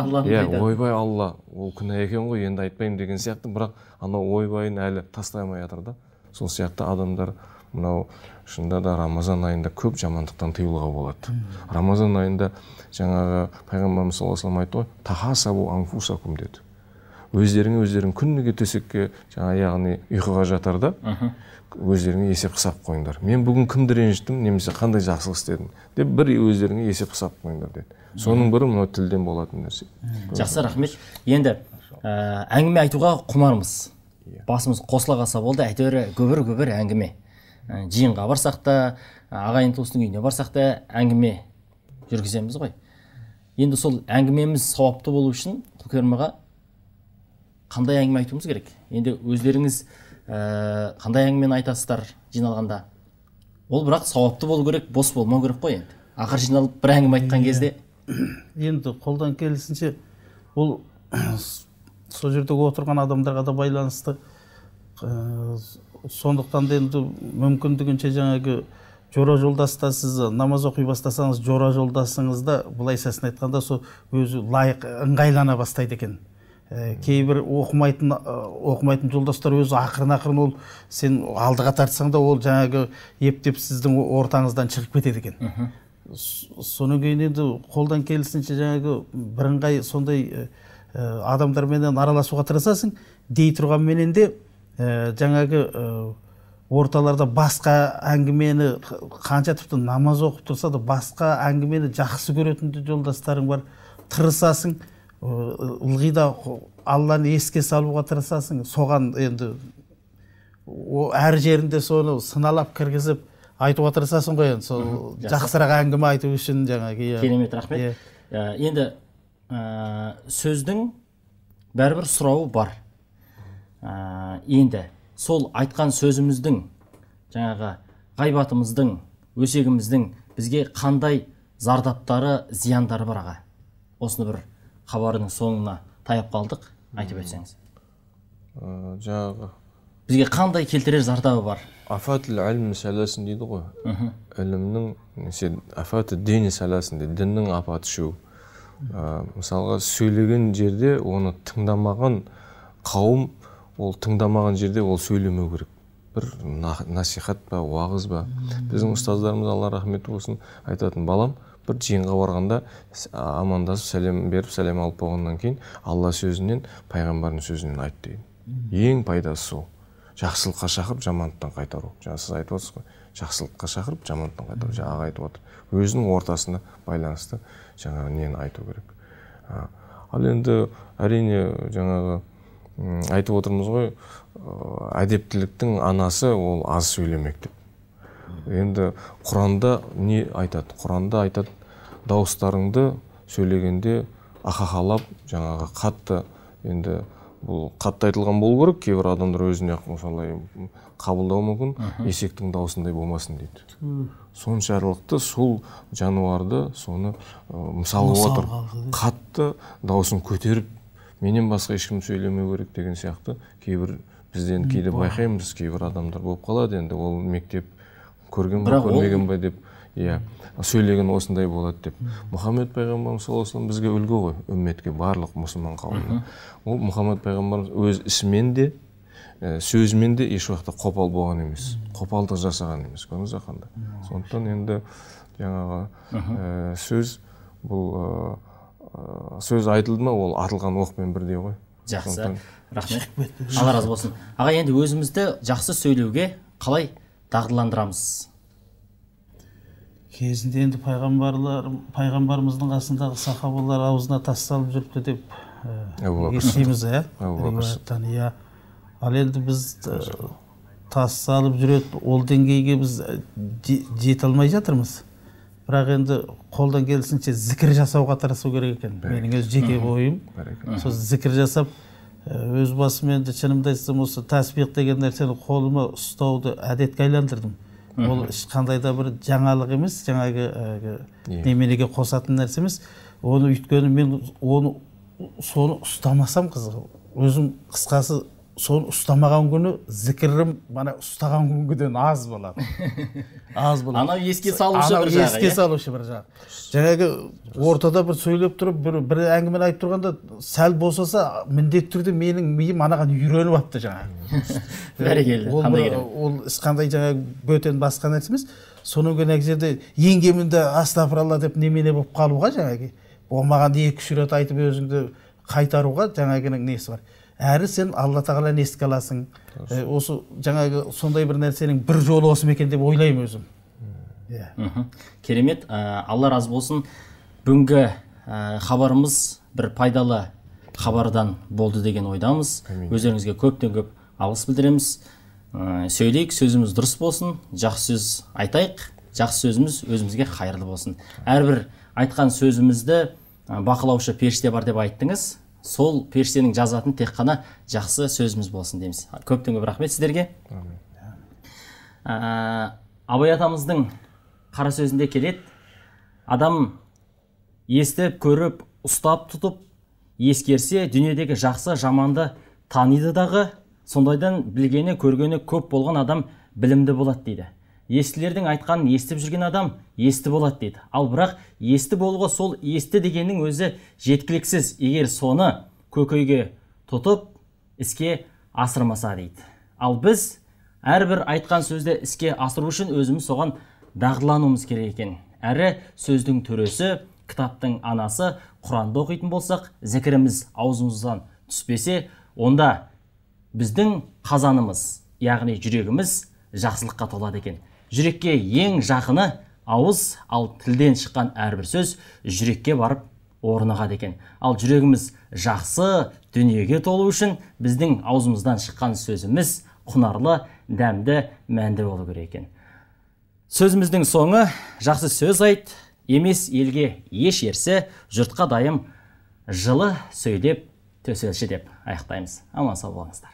S2: алланы
S4: иә ойбай алла ол күнә екен ғой енді айтпаймын деген сияқты. Бірақ анау ойбайын әлі тастай алмай жатыр да. Сол сияқты адамдар мынау шынында да рамазан айында көп жамандықтан тыюлға болады. Рамазан айында жаңағы пайғамбарымыз саллаллаху алейхи вассалам айтты ғой тахасабу анфусакум деді. Өздеріңе өздерің күніге төсекке жаңа яғни ұйқыға жатарда өздеріңе есеп қысап қойыңдар. Мен бүгін кімді ренжіттім немесе қандай жақсылық істедім? деп бір өздеріңе есеп қысап қойыңдар деді. Соның бірі мынау тілден болатын нәрсе.
S2: Жақсы рахмет. Енді ә, әңгіме айтуға құмармыз. Басымыз қосыла қалса болды әйтеуір гөбір гөбір әңгіме. Жиынға барсақ та ағайын туыстың үйіне барсақ та әңгіме жүргіземіз ғой. Енді сол әңгімеміз сауапты болу үшін құлкерім аға қандай әңгіме айтуымыз керек? Енді өздеріңіз ә, қандай әңгімені айтасыздар жиналғанда? Ол бірақ сауапты болу керек бос болмау керек қой енді. Ақыр жиналып бір әңгіме айтқан кезде.
S3: енді қолдан келісінше ол сол жердегі отырған адамдарға да байланысты Ә, сондықтан да енді мүмкіндігінше жаңағы жора жолдаста сіз намаз оқи бастасаңыз жора жолдасыңыз да былайшасын айтқанда сол өзі лайық ыңғайлана бастайды екен. Ә, кейбір оқымайтын ә, оқымайтын жолдастар өзі ақырын ақырын ол сен алдыға тартсаң да ол жаңағы ептеп сіздің ортаңыздан шығып кетеді екен. Содан кейін енді қолдан келісінше жаңағы бірыңғай сондай ә, адамдарменен араласуға тырысасың дей тұрғанменен де ә, жаңағы ә, орталарда басқа әңгімені қанша тіпті намаз оқып тұрса да басқа әңгімені жақсы көретін де жолдастарың бар. Тырысасың ә, ылғи да алланы еске салуға тырысасың. Соған енді о- әр жерінде соны сыналап кіргізіп айтуға тырысасың ғой енді. Сол жақсырақ әңгіме айту үшін жаңағы иә.
S2: Керемет рахмет. Енді сөздің бәрібір сұрауы бар. Ә, енді сол айтқан сөзіміздің жаңағы ғайбатымыздың өсегіміздің бізге қандай зардаптары зияндары бар аға? Осыны бір хабардың соңына таяп қалдық айтып өтсеңіз.
S4: Ә, жаңағы
S2: бізге қандай келтірер зардабы бар?
S4: Афатул әлім мәселесін дейді ғой. Ілімнің немесе афаты сәләсін дейді діннің апаты үшеу ә, мысалға сөйлеген жерде оны тыңдамаған қауым ол тыңдамаған жерде ол сөйлемеу керек. бір на- насихат па уағыз ба? Біздің ұстаздарымыз алла рахметі болсын айтатын балам бір жиынға барғанда амандасып сәлем беріп сәлем алып болғаннан кейін алла сөзінен пайғамбардың сөзінен айт дейді. Ең пайдасы сол. Жақсылыққа шақырып жамандықтан қайтару. Жаңа сіз айтып отырсыз ғой жақсылыққа шақырып жамандықтан қайтару. Жаңа аға айтып отыр. Өзінің ортасына байланысты жаңағы нені айту керек. Ал енді әрине жаңағы айтып отырмыз ғой ы, әдептіліктің анасы ол аз сөйлемек деп. Енді құранда не айтады? Құранда айтады дауыстарыңды сөйлегенде ахахалап жаңағы қатты енді бұл қатты айтылған болу керек кейбір адамдар өзіне солай қабылдауы мүмкін есектің дауысындай болмасын дейді. Соншалықты сол жануарды соны ы, мысал қылып отыр қатты дауысын көтеріп менен басқа ешкім сөйлемеу керек деген сияқты. Кейбір бізден кейде байқаймыз кейбір адамдар болып қалады енді. Ол мектеп көрген ба көрмеген ба деп иә сөйлеген осындай болады деп. Мұхаммед пайғамбарымыз саллаллаху бізге үлгі ғой үмметке барлық мұсылман қауымына. Ол мұхаммед пайғамбарымыз өз ісімен де ә, сөзімен де еш уақытта қопал болған емес қопалдық жасаған емес. Көрдіңіз ба қандай сондықтан енді жаңағы ә, сөз бұл ә, сөз айтылды ма? Ол атылған оқпен бірдей ғой.
S2: Жақсы. Рахмет. Алла разы болсын. Аға енді өзімізді жақсы сөйлеуге қалай дағдыландырамыз?
S3: Кезінде енді пайғамбарлар пайғамбарымыздың қасындағы сахабалар аузына тас салып жүріпті деп
S4: Бәкір.
S3: естиміз иә риуаяттан иә. Ал енді біз тас салып жүреді ол деңгейге біз же- жете алмай жатырмыз. Бірақ енді қолдан келісінше зікір жасауға тырысу керек екен. Менің өз жеке ойым. Сол зікір жасап өз басым енді шынымды айтсам осы тәсбих деген нәрсені қолыма ұстауды әдетке айландырдым. Ол ешқандай да бір жаңалық емес жаңағы
S4: Иә.
S3: неменеге қосатын нәрсе емес. Оны өйткені мен оны соны ұстамасам қызық. Өзім қысқасы соны ұстамаған күні зікірім мана ұстаған күнгіден аз болады аз болады
S2: анау еске салушы бір жағы,
S3: еске
S2: иә?
S3: салушы бір жағы. Жаңағы ортада бір сөйлеп тұрып бір, бір әңгімені айтып тұрғанда сәл босаса міндетті түрде менің миым анаған үйреніп алыпты жаңағы.
S2: Бәрекелді
S3: ол, ол ешқандай жаңағы бөтен басқа нәрсе емес. Содан кейін ана жерде ең кемінде деп немене болып қалуға жаңағы болмағанда екі үш рет айтып өзіңді қайтаруға жаңағының несі бар. Әрі сен алла тағаланы еске аласың Э, осы жаңағы сондай бір нәрсенің бір жолы осы ма екен деп ойлаймын өзім. Иә.
S2: Мхм. керемет. Ә, алла разы болсын. Бүгінгі ә, хабарымыз бір пайдалы хабардан болды деген ойдамыз. Өздеріңізге көптен көп алғыс білдіреміз. Ә, сөйлейік сөзіміз дұрыс болсын жақсы сөз айтайық жақсы сөзіміз өзімізге қайырлы болсын. Әрбір айтқан сөзімізді ә, бақылаушы періште бар деп айттыңыз. Сол періштенің жазатын тек қана жақсы сөзіміз болсын дейміз. Көптен көп рахмет сіздерге. Ә, абай атамыздың қара сөзінде келеді. Адам естіп көріп ұстап тұтып ескерсе дүниедегі жақсы жаманды таниды дағы сондайдан білгені көргені көп болған адам білімді болады дейді. Естілердің айтқанын естіп жүрген адам есті болады дейді. Ал бірақ есті болуға сол есті дегеннің өзі жеткіліксіз. Егер соны көкейге тұтып іске асырмаса дейді. Ал біз әрбір айтқан сөзді іске асыру үшін өзіміз соған дағдылануымыз керек екен. Әрі сөздің төресі кітаптың анасы құранды оқитын болсақ зікіріміз аузымыздан түспесе онда біздің қазанымыз яғни жүрегіміз жақсылыққа толады екен. Жүрекке ең жақыны ауыз ал тілден шыққан әрбір сөз жүрекке барып орнығады екен. Ал жүрегіміз жақсы дүниеге толу үшін біздің аузымыздан шыққан сөзіміз құнарлы дәмді мәнді болу керек екен. Сөзіміздің соңы жақсы сөз айт емес елге еш ерсі жұртқа дайым жылы сөйлеп төселші деп аяқтаймыз. Аман сау болыңыздар.